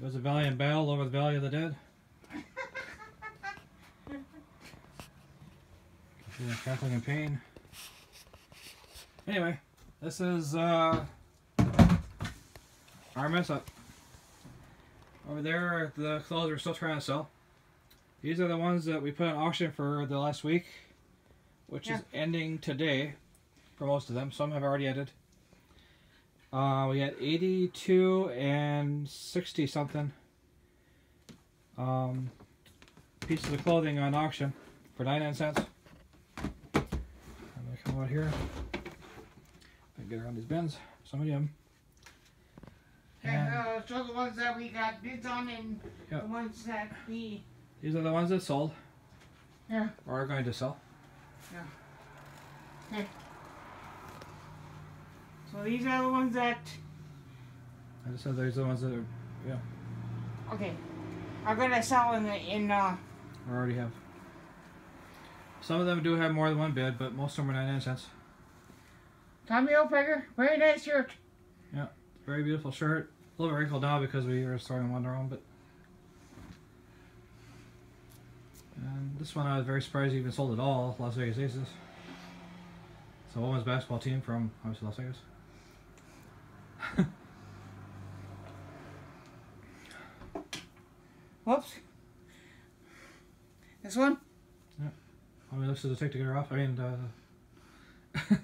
It was a valiant battle over the Valley of the Dead. Yeah, cackling in pain. Anyway, this is uh, our mess up. Over there, the clothes we're still trying to sell. These are the ones that we put on auction for the last week, which is ending today for most of them. Some have already ended. Uh, we got 82 and 60 something um, pieces of clothing on auction for 99 cents. I'm gonna come out here and get around these bins. Some of them. And And uh, so the ones that we got bids on and Yeah. the ones that we these are the ones that sold yeah or are going to sell. So these are the ones that I just said these are the ones that are, yeah. okay are gonna sell in the in uh or already have. Some of them do have more than one bid, but most of them are 99 cents. Tommy Hilfiger very nice shirt Yeah, Very beautiful shirt. A little bit wrinkled now because we were starting one around, but. And this one I was very surprised even sold at all. Las Vegas Aces. It's a women's basketball team from obviously Las Vegas. whoops this one How many looks does it take to get her off? I mean, uh,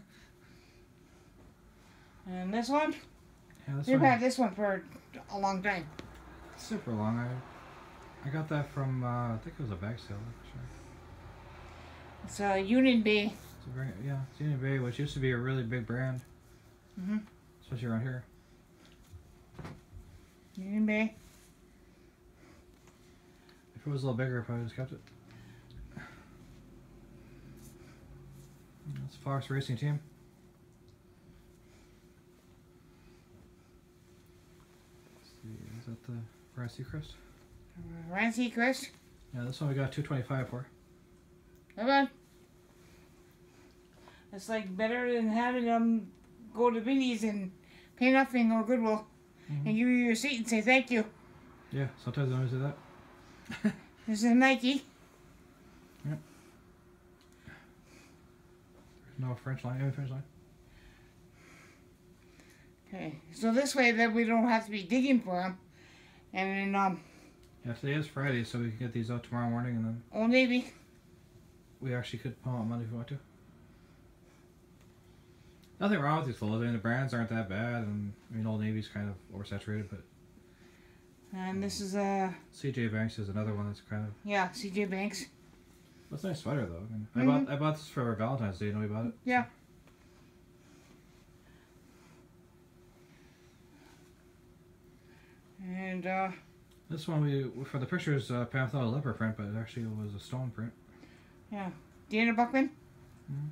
and this one yeah, this we've one had this one for a long time super long. I I got that from uh, I think it was a bag sale. Actually. it's a Union Bay It's a very yeah, it's Union Bay, which used to be a really big brand, Mhm. especially around here. Bay If it was a little bigger, I probably just kept it. That's Fox Racing Team. Let's see, is that the Brad Seacrest? Ryan Seacrest Yeah, this one we got 225 for. Come on. It's like better than having them go to Vinnie's and pay nothing or Goodwill Mhm. and give you your seat and say thank you. Yeah, sometimes I always do that. This is Nike. Yep. No French line, any French line. Okay, so this way that we don't have to be digging for them. And then, um, Yeah, today is Friday, so we can get these out tomorrow morning, and then Oh, maybe. we actually could them on Monday if we want to. Nothing wrong with these clothes. I mean, the brands aren't that bad, and I mean, Old Navy's kind of oversaturated, but And this is, uh, CJ Banks is another one that's kind of. yeah, CJ Banks. That's a nice sweater though. I, mean, Mhm. I bought I bought this for Valentine's Day. You know we bought it. Yeah. And, uh, This one we for the pictures uh, Pam thought a leopard print, but it actually was a stone print. Yeah, Dana Buchman. Mhm.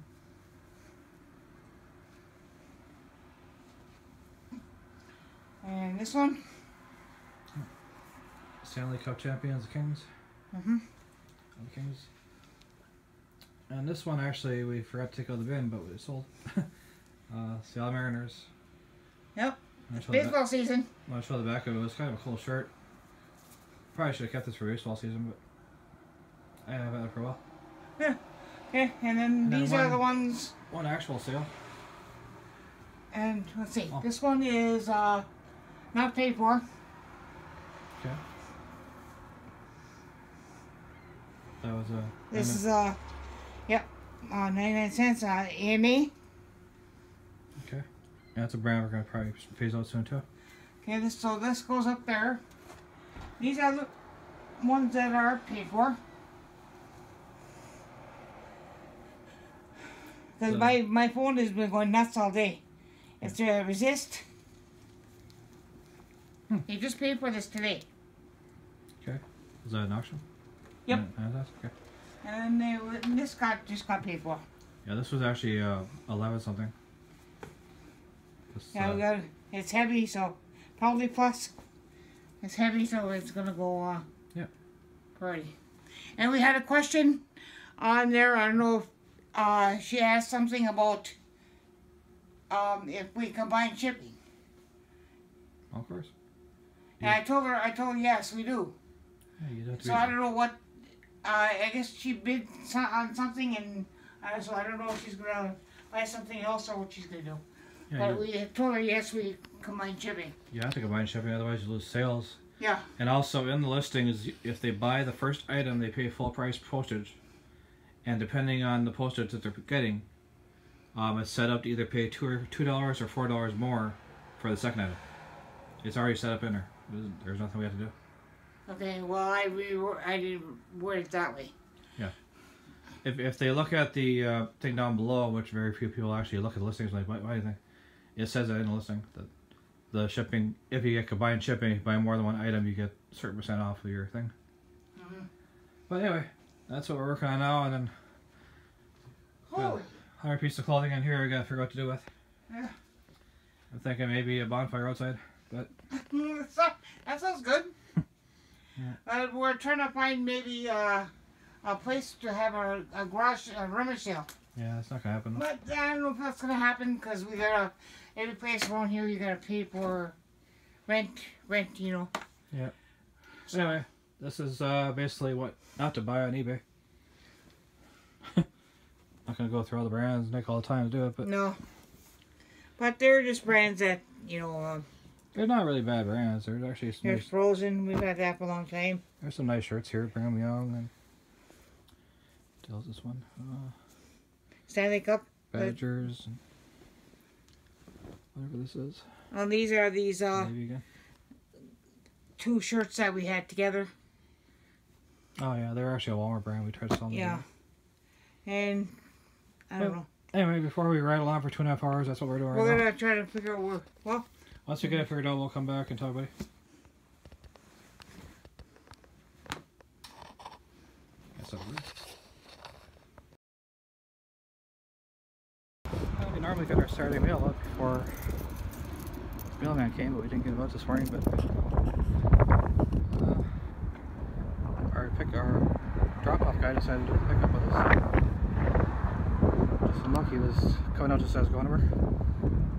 And this one. Stanley Cup champions, the Kings. Mm-hmm. The Kings. And this one actually we forgot to take out the bin, but we sold. uh, Seattle Mariners. Yep. When I showed the ba- Baseball season. when I showed the back of it, it was kind of a cool shirt. Probably should have kept this for baseball season, but I have had it for a while. Yeah. Okay, and then And then these are the ones. One actual sale. And let's see, Oh. this one is uh, not paid for. Okay. That was a. This is a. yep, uh, ninety nine cents. Uh, AMA. Okay. That's a brand we're gonna probably phase out soon too. Okay, this so this goes up there. These are the ones that are paid for. Because So- my, my phone has been going nuts all day. It's uh, resist. Hmm. They just paid for this today. Okay. Is that an auction? Yep. Yeah, yeah, that's okay. And they, and this got just got paid for. Yeah, this was actually uh, eleven something. This, Yeah, uh, we got it's heavy, so probably plus. It's heavy, so it's gonna go. Uh, Yeah. Pretty. And we had a question on there. I don't know if uh, she asked something about um, if we combine shipping. of course. And I told her, I told her, yes, we do. Yeah, to So I don't know what. Uh, I guess she bid on something, and uh, so I don't know if she's gonna buy something else or what she's gonna do. yeah, but we told her yes, we combine shipping. you have to combine shipping, otherwise you lose sales. Yeah. And also in the listing is if they buy the first item, they pay full price postage, and depending on the postage that they're getting, um, it's set up to either pay two or two dollars or four dollars more for the second item. It's already set up in there. There's, nothing we have to do. Okay. Well, I re- I didn't word it that way. Yeah. If, if they look at the uh, thing down below, which very few people actually look at the listings like, why, why do you think? It says that in the listing that the shipping, if you get combined shipping, if you buy more than one item, you get a certain percent off of your thing. Mhm. But anyway, that's what we're working on now, and then Holy. Hundred piece of clothing in here. I gotta figure out what to do with. Yeah. I'm thinking maybe a bonfire outside. So- that sounds good. Yeah. Uh, we're trying to find maybe uh, a place to have a, a garage a rummage sale. Yeah, that's not gonna happen. But I don't know if that's gonna happen because we gotta every place around here you gotta pay for rent, rent. You know. Yeah. Anyway, this is uh, basically what not to buy on eBay. not gonna go through all the brands and take all the time to do it, but No. But they're just brands that you know. Uh, they're not really bad brands. There's actually some there's nice, Frozen. We've had that for a long time. there's some nice shirts here. Brigham Young and else this one? Uh, Stanley Cup. Badgers and whatever this is. Oh, these are these uh two shirts that we had together. Oh yeah, they're actually a Walmart brand. We tried to sell them. Yeah. And I don't know. Anyway, before we ride along for two and a half hours, that's what we're doing right We're now. gonna try to figure out where. Well, Once we get it figured out, we'll come back and talk about it. That's over. Well, we normally get our Saturday mail out before the mailman came, but we didn't get it out this morning. But uh, our pick our drop-off guy decided to pick up pickup with us. Just unlucky, he was coming out just as I was going to work.